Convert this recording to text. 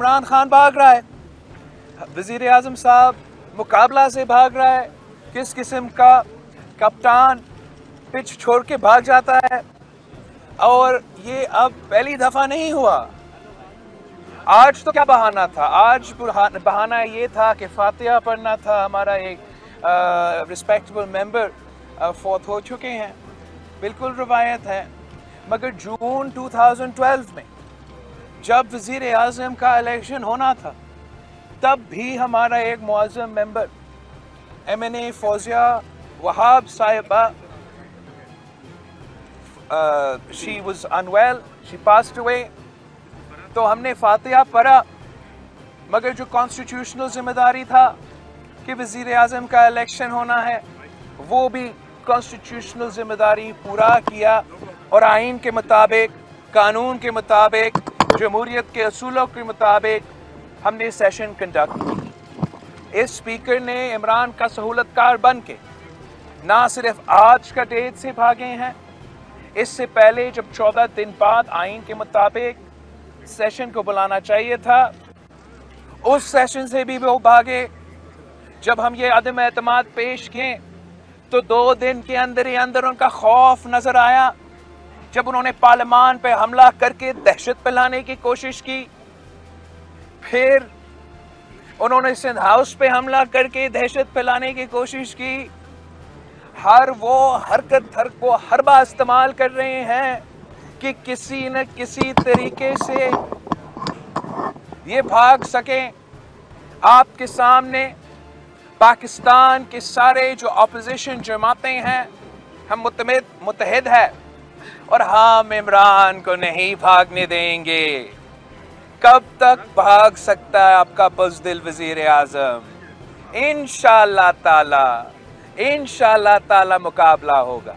इमरान खान भाग रहा है। वज़ीर आज़म साहब मुकाबला से भाग रहा है। किस किस्म का कप्तान पिच छोड़ के भाग जाता है? और ये अब पहली दफ़ा नहीं हुआ। आज तो क्या बहाना था? आज बहाना ये था कि फातिहा पढ़ना था। हमारा एक रिस्पेक्टेबल मेंबर फोर्थ हो चुके हैं। बिल्कुल रवायत है। मगर जून 2012 में जब वज़ीर आज़म का इलेक्शन होना था, तब भी हमारा एक Muazzam member M N A Fouzia Wahab साहिबा she was unwell she passed away तो हमने फातिहा पढ़ा, मगर जो कॉन्स्टिट्यूशनल ज़िम्मेदारी था कि वज़ीर अजम का इलेक्शन होना है, वो भी कॉन्स्टिट्यूशनल ज़िम्मेदारी पूरा किया, और आइन के मुताबिक, कानून के मुताबिक जमहूरियत के असूलों के मुताबिक हमने सेशन कंडक्ट की इस स्पीकर ने इमरान का सहूलतकार बन के ना सिर्फ़ आज का डेट से भागे हैं, इससे पहले जब चौदह दिन बाद आइन के मुताबिक सेशन को बुलाना चाहिए था, उस सेशन से भी वो भागे। जब हम ये अदम एतमाद पेश किए तो दो दिन के अंदर ही अंदर उनका खौफ नज़र आया। जब उन्होंने पार्लियामान पे हमला करके दहशत फैलाने की कोशिश की, फिर उन्होंने सिंध हाउस पे हमला करके दहशत फैलाने की कोशिश की। हर वो हरकत, हर को हर बार इस्तेमाल कर रहे हैं कि किसी न किसी तरीके से ये भाग सकें। आपके सामने पाकिस्तान के सारे जो अपोजिशन जमातें हैं, हम मुतमिद, मुतहद है। और हम इमरान को नहीं भागने देंगे। कब तक भाग सकता है आपका बजदिल वज़ीर आज़म? इन ताला इन ताला मुकाबला होगा।